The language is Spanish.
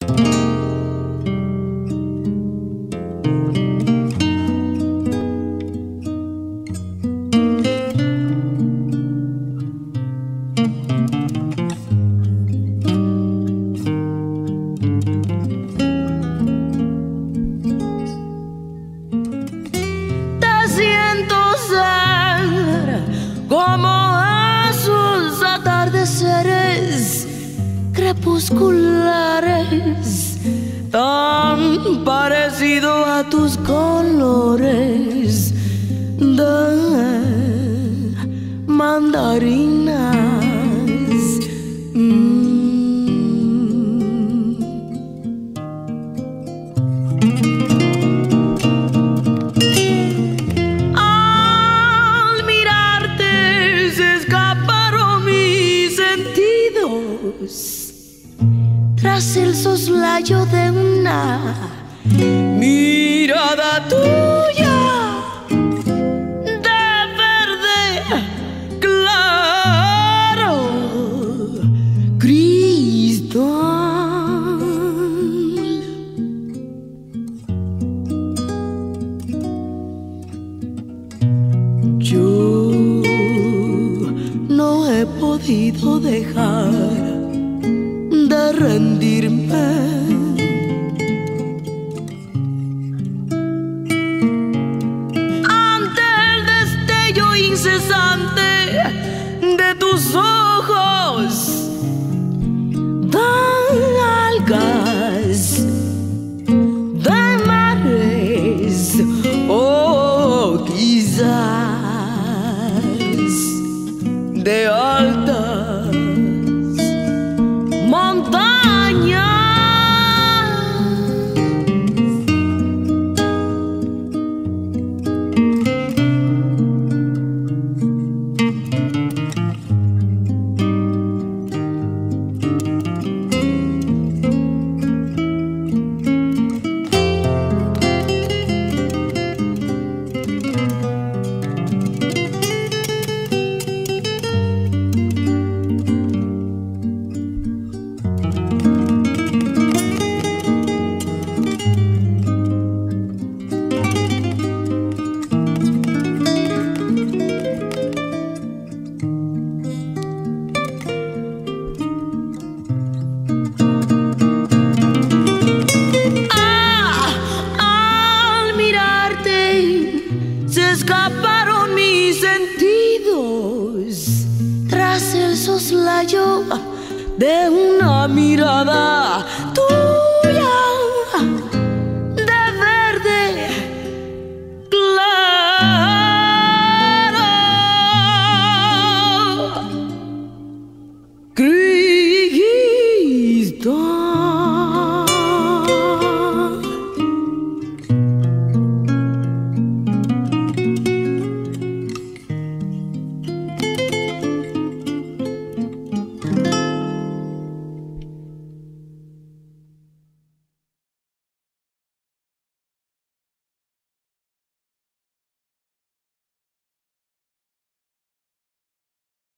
Te siento tan parecido a tus colores de mandarinas. Tras el soslayo de una mirada tuya de verde claro cristal. Yo no he podido dejar rendirme. Ante el destello incesante de tus ojos, tan. de una mirada